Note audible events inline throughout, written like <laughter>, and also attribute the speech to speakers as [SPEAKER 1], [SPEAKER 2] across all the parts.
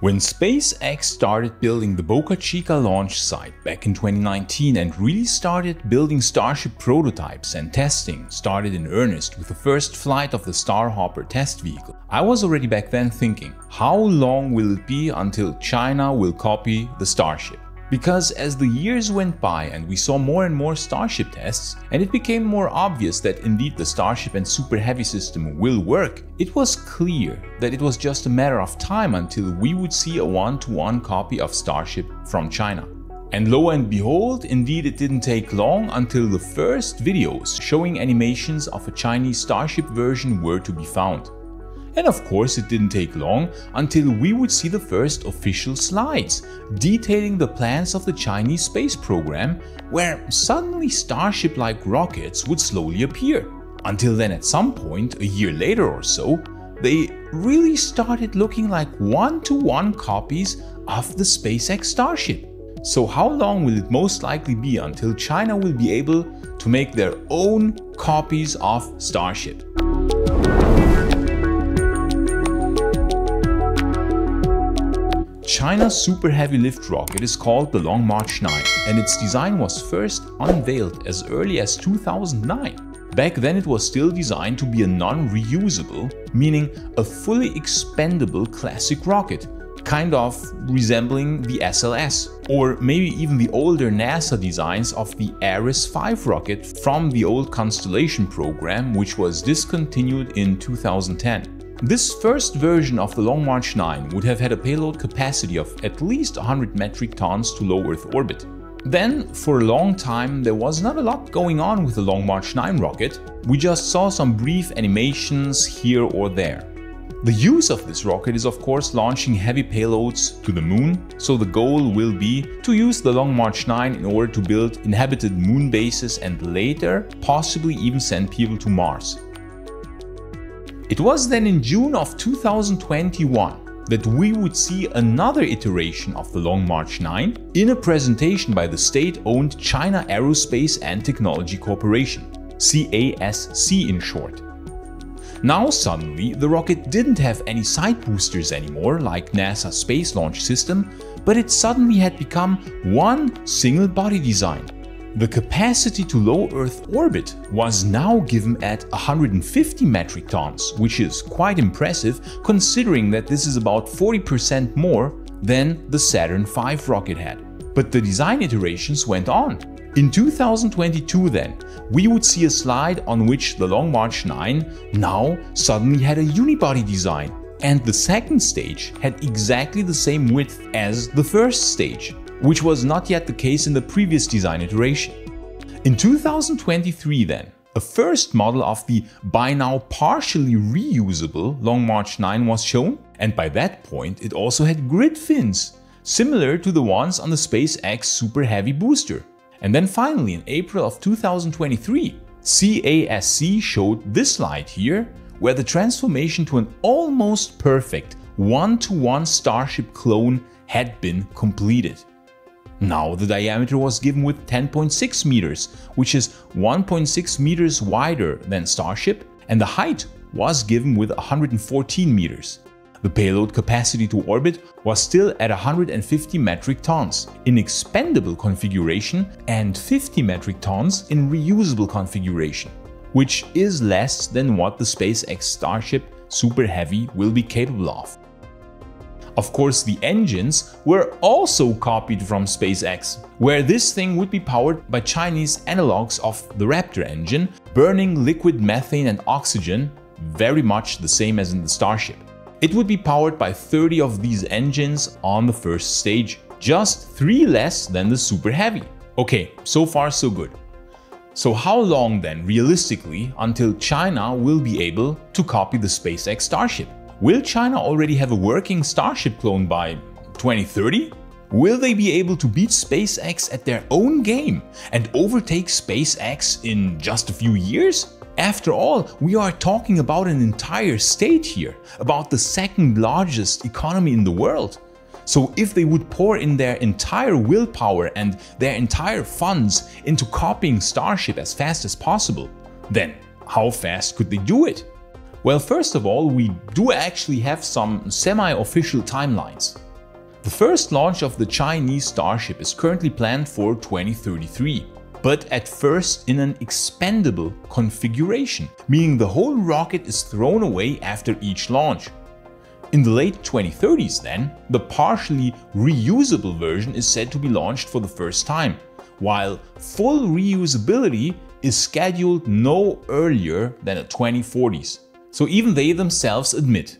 [SPEAKER 1] When SpaceX started building the Boca Chica launch site back in 2019 and really started building Starship prototypes and testing started in earnest with the first flight of the Starhopper test vehicle, I was already back then thinking, how long will it be until China will copy the Starship? Because as the years went by and we saw more and more Starship tests, and it became more obvious that indeed the Starship and Super Heavy system will work, it was clear that it was just a matter of time until we would see a one-to-one -one copy of Starship from China. And lo and behold, indeed it didn't take long until the first videos showing animations of a Chinese Starship version were to be found. And of course it didn't take long until we would see the first official slides detailing the plans of the Chinese space program where suddenly Starship-like rockets would slowly appear. Until then at some point, a year later or so, they really started looking like one-to-one -one copies of the SpaceX Starship. So how long will it most likely be until China will be able to make their own copies of Starship? China's super heavy lift rocket is called the Long March 9 and its design was first unveiled as early as 2009. Back then it was still designed to be a non-reusable, meaning a fully expendable classic rocket, kind of resembling the SLS, or maybe even the older NASA designs of the Ares 5 rocket from the old Constellation program which was discontinued in 2010. This first version of the Long March 9 would have had a payload capacity of at least 100 metric tons to low Earth orbit. Then, for a long time, there was not a lot going on with the Long March 9 rocket, we just saw some brief animations here or there. The use of this rocket is of course launching heavy payloads to the moon, so the goal will be to use the Long March 9 in order to build inhabited moon bases and later possibly even send people to Mars. It was then in June of 2021 that we would see another iteration of the Long March 9 in a presentation by the state-owned China Aerospace and Technology Corporation, CASC in short. Now suddenly, the rocket didn't have any side boosters anymore like NASA's Space Launch System, but it suddenly had become one single body design the capacity to low Earth orbit was now given at 150 metric tons, which is quite impressive considering that this is about 40% more than the Saturn V rocket had. But the design iterations went on. In 2022 then, we would see a slide on which the Long March 9 now suddenly had a unibody design and the second stage had exactly the same width as the first stage which was not yet the case in the previous design iteration. In 2023 then, a first model of the by now partially reusable Long March 9 was shown, and by that point it also had grid fins, similar to the ones on the SpaceX Super Heavy booster. And then finally in April of 2023, CASC showed this slide here, where the transformation to an almost perfect one-to-one -one Starship clone had been completed. Now the diameter was given with 10.6 meters, which is 1.6 meters wider than Starship, and the height was given with 114 meters. The payload capacity to orbit was still at 150 metric tons in expendable configuration and 50 metric tons in reusable configuration, which is less than what the SpaceX Starship Super Heavy will be capable of. Of course, the engines were also copied from SpaceX, where this thing would be powered by Chinese analogs of the Raptor engine, burning liquid methane and oxygen, very much the same as in the Starship. It would be powered by 30 of these engines on the first stage, just 3 less than the Super Heavy. Okay, so far so good. So how long then, realistically, until China will be able to copy the SpaceX Starship? Will China already have a working Starship clone by 2030? Will they be able to beat SpaceX at their own game and overtake SpaceX in just a few years? After all, we are talking about an entire state here, about the second largest economy in the world. So if they would pour in their entire willpower and their entire funds into copying Starship as fast as possible, then how fast could they do it? Well, first of all, we do actually have some semi-official timelines. The first launch of the Chinese Starship is currently planned for 2033, but at first in an expendable configuration, meaning the whole rocket is thrown away after each launch. In the late 2030s then, the partially reusable version is said to be launched for the first time, while full reusability is scheduled no earlier than the 2040s. So even they themselves admit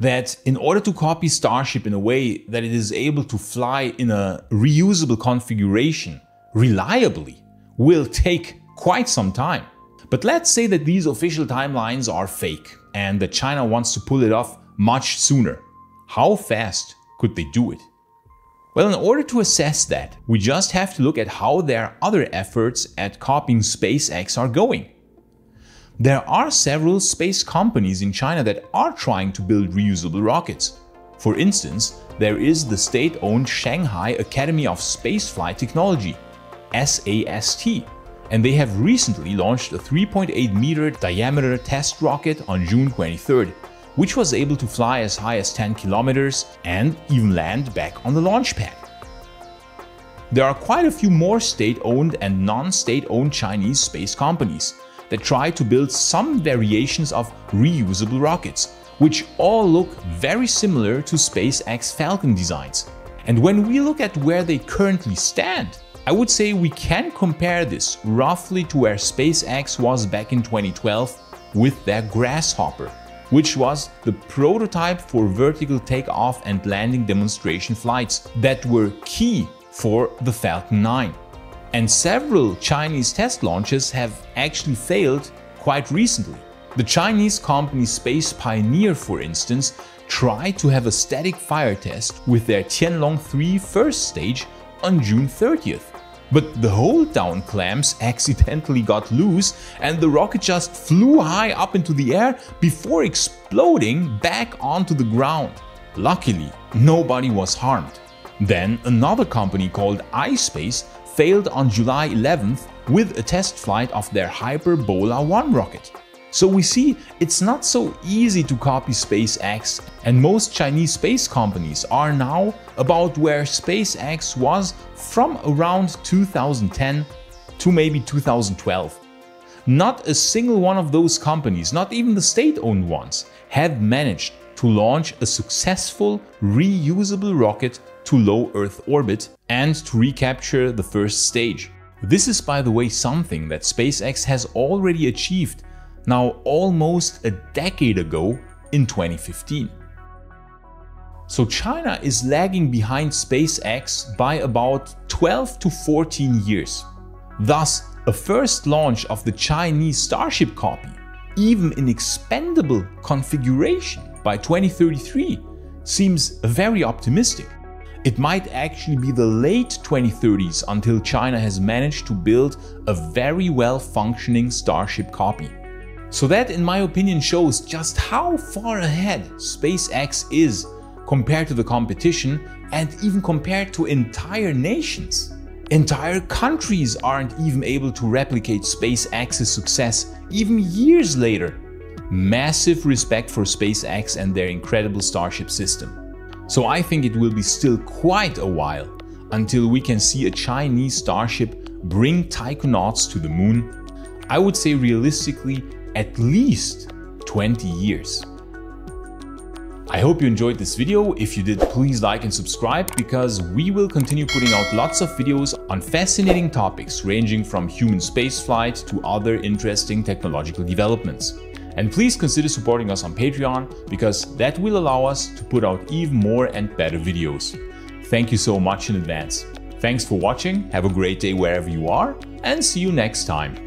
[SPEAKER 1] that in order to copy Starship in a way that it is able to fly in a reusable configuration reliably will take quite some time. But let's say that these official timelines are fake and that China wants to pull it off much sooner. How fast could they do it? Well, in order to assess that, we just have to look at how their other efforts at copying SpaceX are going. There are several space companies in China that are trying to build reusable rockets. For instance, there is the state-owned Shanghai Academy of Spaceflight Technology, SAST, and they have recently launched a 3.8 meter diameter test rocket on June 23rd, which was able to fly as high as 10 kilometers and even land back on the launch pad. There are quite a few more state-owned and non-state-owned Chinese space companies that try to build some variations of reusable rockets, which all look very similar to SpaceX Falcon designs. And when we look at where they currently stand, I would say we can compare this roughly to where SpaceX was back in 2012 with their Grasshopper which was the prototype for vertical takeoff and landing demonstration flights that were key for the Falcon 9. And several Chinese test launches have actually failed quite recently. The Chinese company Space Pioneer, for instance, tried to have a static fire test with their Tianlong 3 first stage on June 30th. But the hold down clamps <laughs> accidentally got loose and the rocket just flew high up into the air before exploding back onto the ground. Luckily, nobody was harmed. Then another company called iSpace failed on July 11th with a test flight of their Hyperbola 1 rocket. So we see it's not so easy to copy SpaceX and most Chinese space companies are now about where SpaceX was from around 2010 to maybe 2012. Not a single one of those companies, not even the state-owned ones, have managed to launch a successful reusable rocket to low Earth orbit and to recapture the first stage. This is by the way something that SpaceX has already achieved now almost a decade ago in 2015. So China is lagging behind SpaceX by about 12 to 14 years. Thus, a first launch of the Chinese Starship copy, even in expendable configuration by 2033, seems very optimistic. It might actually be the late 2030s until China has managed to build a very well functioning Starship copy. So that in my opinion shows just how far ahead SpaceX is compared to the competition and even compared to entire nations. Entire countries aren't even able to replicate SpaceX's success even years later. Massive respect for SpaceX and their incredible Starship system. So I think it will be still quite a while until we can see a Chinese Starship bring taikonauts to the moon. I would say realistically at least 20 years. I hope you enjoyed this video. If you did, please like and subscribe because we will continue putting out lots of videos on fascinating topics ranging from human spaceflight to other interesting technological developments. And please consider supporting us on Patreon because that will allow us to put out even more and better videos. Thank you so much in advance. Thanks for watching, have a great day wherever you are, and see you next time.